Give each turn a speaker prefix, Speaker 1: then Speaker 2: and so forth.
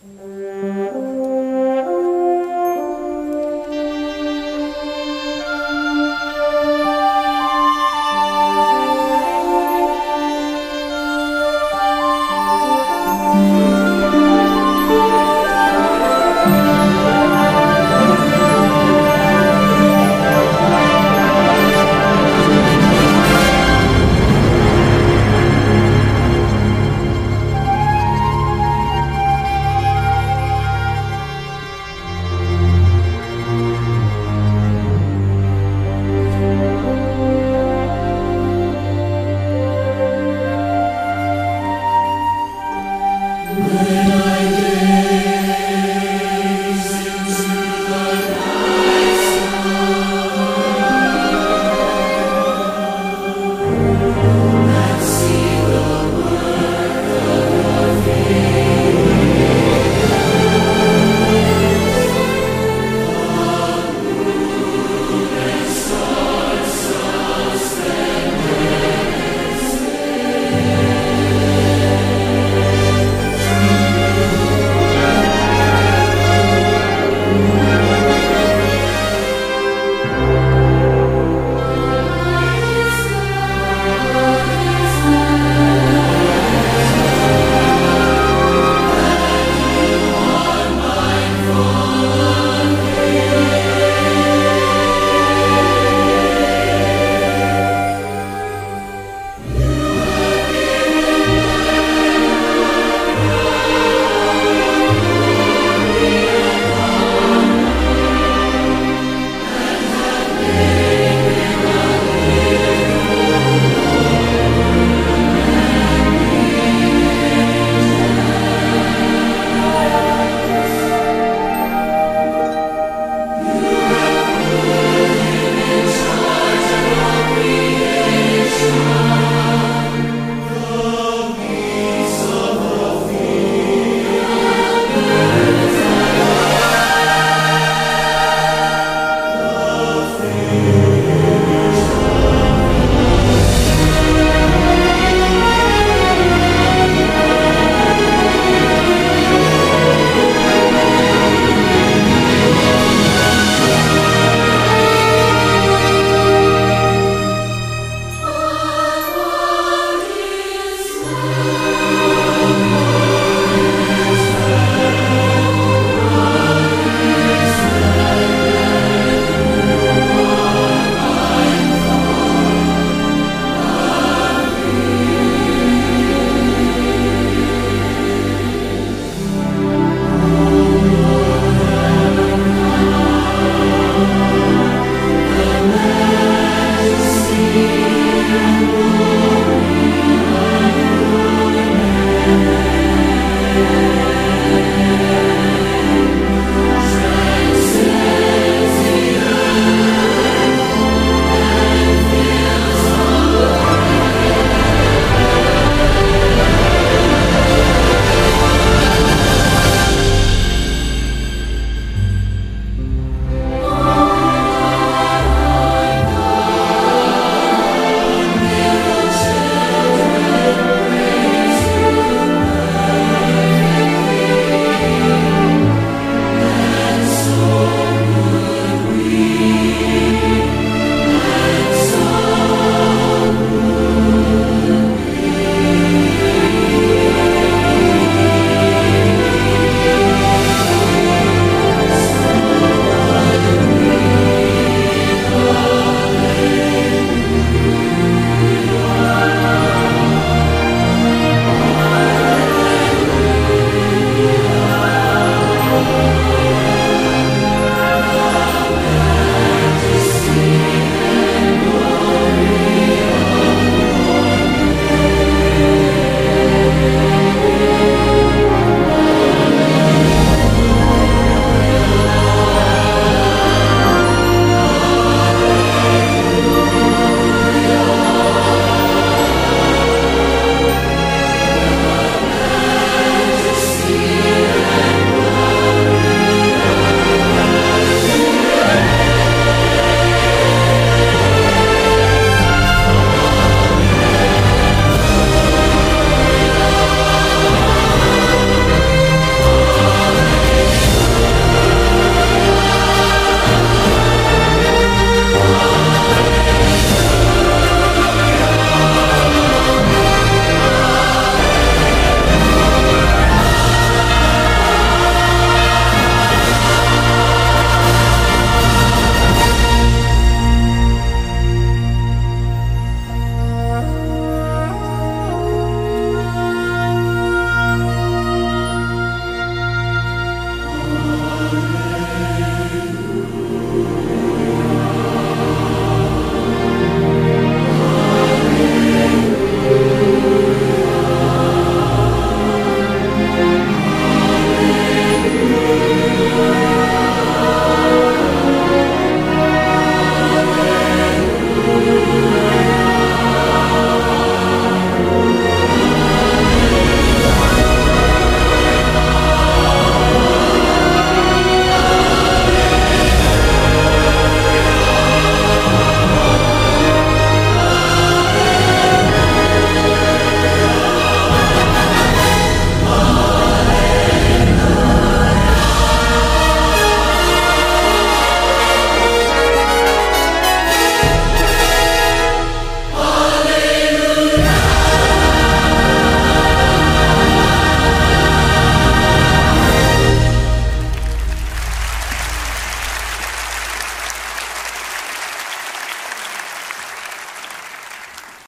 Speaker 1: Great